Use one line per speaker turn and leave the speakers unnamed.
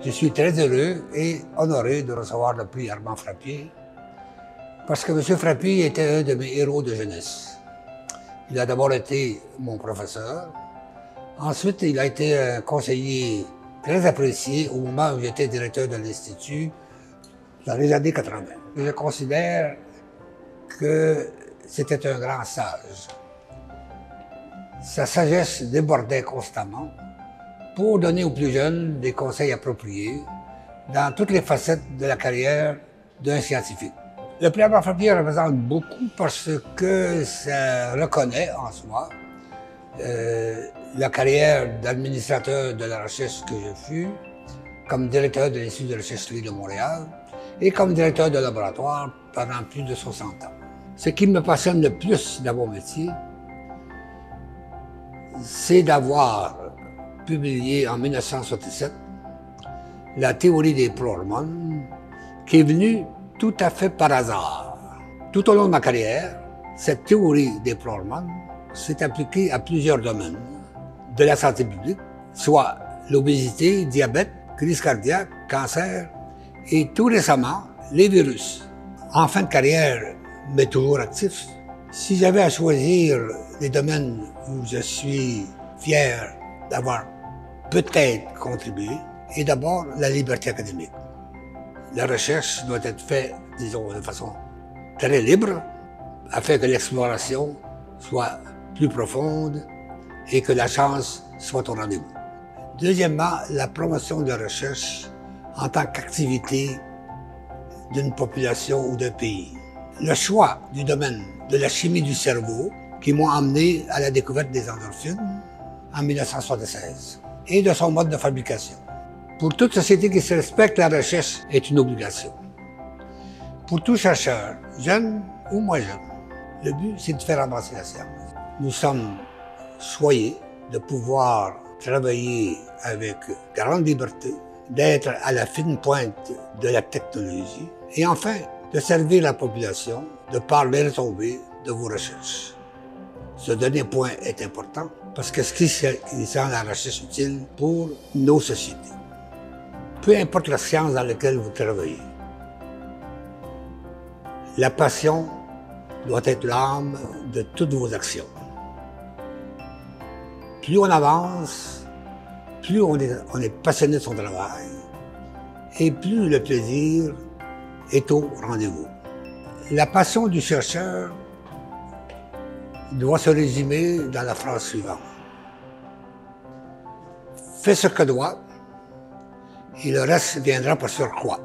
Je suis très heureux et honoré de recevoir le prix Armand Frappier parce que M. Frappier était un de mes héros de jeunesse. Il a d'abord été mon professeur. Ensuite, il a été un conseiller très apprécié au moment où j'étais directeur de l'Institut dans les années 80. Je considère que c'était un grand sage. Sa sagesse débordait constamment pour donner aux plus jeunes des conseils appropriés dans toutes les facettes de la carrière d'un scientifique. Le Armand Frappier représente beaucoup parce que ça reconnaît en soi euh, la carrière d'administrateur de la recherche que je fus, comme directeur de l'Institut de recherche de Montréal et comme directeur de laboratoire pendant plus de 60 ans. Ce qui me passionne le plus dans mon métier, c'est d'avoir publié en 1967 la théorie des hormones qui est venue tout à fait par hasard. Tout au long de ma carrière, cette théorie des hormones s'est appliquée à plusieurs domaines de la santé publique, soit l'obésité, diabète, crise cardiaque, cancer et tout récemment les virus. En fin de carrière, mais toujours actif, si j'avais à choisir les domaines où je suis fier d'avoir peut-être contribué, et d'abord la liberté académique. La recherche doit être faite, disons, de façon très libre, afin que l'exploration soit plus profonde et que la chance soit au rendez-vous. Deuxièmement, la promotion de la recherche en tant qu'activité d'une population ou d'un pays. Le choix du domaine de la chimie du cerveau qui m'ont amené à la découverte des endorphines en 1976 et de son mode de fabrication. Pour toute société qui se respecte, la recherche est une obligation. Pour tout chercheur, jeune ou moins jeune, le but, c'est de faire avancer la science. Nous sommes choyés de pouvoir travailler avec grande liberté, d'être à la fine pointe de la technologie et enfin de servir la population de par les retombées de vos recherches. Ce dernier point est important parce que ce qui rend la recherche utile pour nos sociétés. Peu importe la science dans laquelle vous travaillez, la passion doit être l'âme de toutes vos actions. Plus on avance, plus on est passionné de son travail et plus le plaisir est au rendez-vous. La passion du chercheur doit se résumer dans la phrase suivante. Fais ce que doit, et le reste viendra par surcroît.